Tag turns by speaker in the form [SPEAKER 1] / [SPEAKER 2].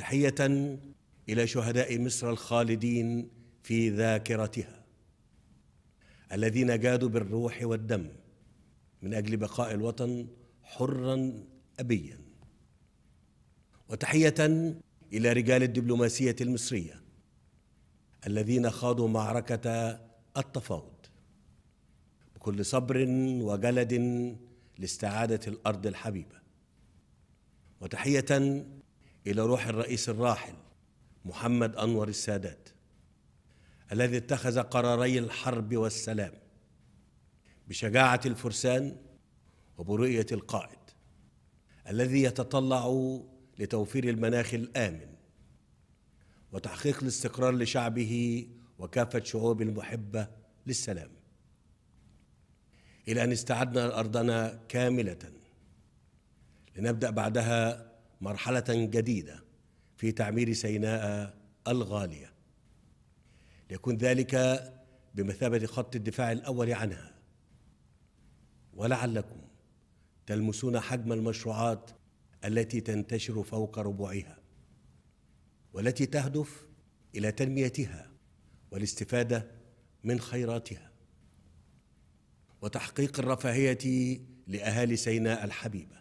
[SPEAKER 1] تحية إلى شهداء مصر الخالدين في ذاكرتها الذين جادوا بالروح والدم من أجل بقاء الوطن حرا ابيا. وتحية إلى رجال الدبلوماسية المصرية الذين خاضوا معركة التفاوض بكل صبر وجلد لاستعادة الأرض الحبيبة. وتحية إلى روح الرئيس الراحل محمد أنور السادات الذي اتخذ قراري الحرب والسلام بشجاعة الفرسان وبرؤية القائد الذي يتطلع لتوفير المناخ الآمن وتحقيق الاستقرار لشعبه وكافة شعوب المحبة للسلام. إلى أن استعدنا أرضنا كاملة لنبدأ بعدها مرحلة جديدة في تعمير سيناء الغالية. ليكون ذلك بمثابة خط الدفاع الأول عنها. ولعلكم تلمسون حجم المشروعات التي تنتشر فوق ربوعها والتي تهدف إلى تنميتها والاستفادة من خيراتها. وتحقيق الرفاهية لأهالي سيناء الحبيبة.